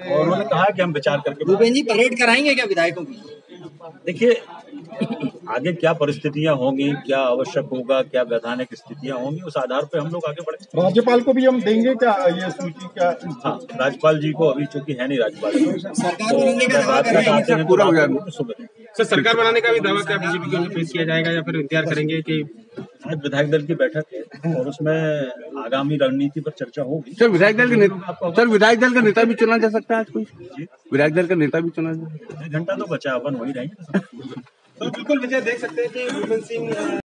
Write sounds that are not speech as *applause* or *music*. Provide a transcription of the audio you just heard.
और उन्होंने कहा कि हम विचार करके भूपेन जी परेड कराएँगे क्या विधायकों की? देखिए आगे क्या परिस्थितियाँ होंगी क्या आवश्यक होगा क्या वैधानिक स्थितियाँ होंगी उस आधार पे हम लोग आगे बढ़े। राज्यपाल को भी हम देंगे क्या ये सूची क्या? हाँ राज्यपाल जी को अभी चूँकि है नहीं राज्यपाल सरकार बनने का कर रहे हैं पूरा हो जाएगा सुबह सर सरकार बनाने का भी दावा क्या बीजेपी की ओर से पेश किया जाएगा या फिर इंतज़ार करेंगे कि आज विधायक दल की बैठक है और उसमें आगामी रणनीति पर चर्चा होगी। सर विधायक दल का नेता सर विधायक दल का नेता भी चुना जा सकता है आज कोई? विधायक दल का नेता भी चुना जा सकता है घंटा तो बचा अपन वही रहेंगे। *laughs* तो बिल्कुल विजय देख सकते हैं कि